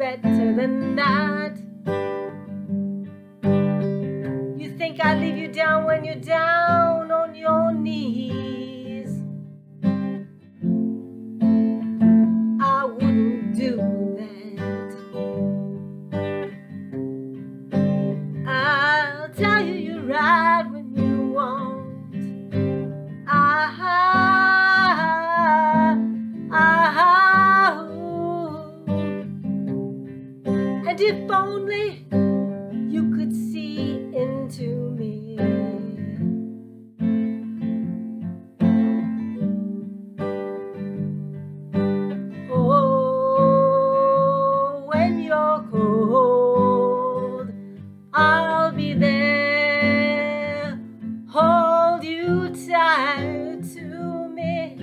better than that. You think I'd leave you down when you're down if only you could see into me. Oh, when you're cold, I'll be there. Hold you tight to me.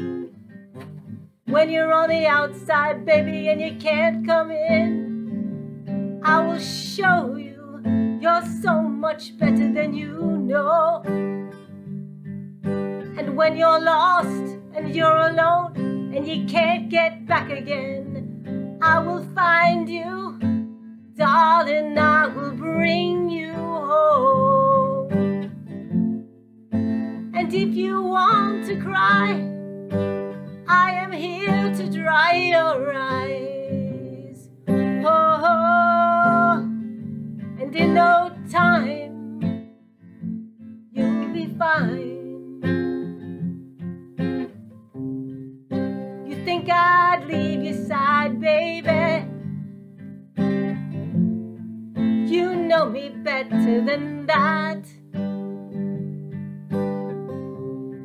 When you're on the outside, baby, and you can't come in, I will show you you're so much better than you know. And when you're lost and you're alone and you can't get back again, I will find you, darling. I will bring you home. And if you want to cry, I am here to dry your eyes. In no time, you'll be fine. You think I'd leave your side, baby? You know me better than that.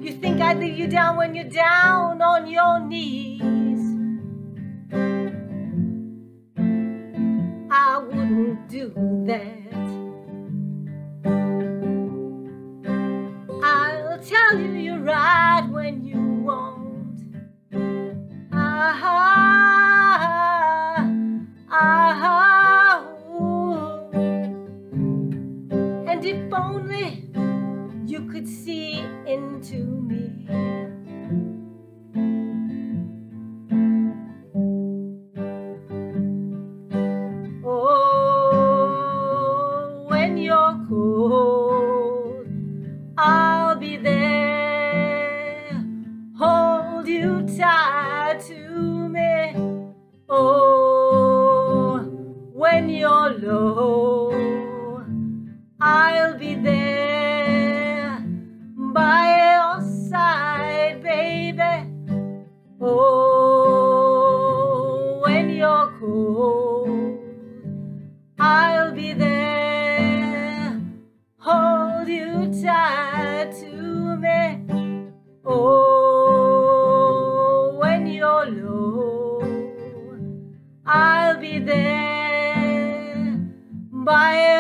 You think I'd leave you down when you're down on your knees? I wouldn't do that. When you won't. Ah, ah, ooh. And if only you could see into me. Oh, when you're cold, there by your side, baby. Oh, when you're cold, I'll be there. Hold you tight to me. Oh, when you're low, I'll be there by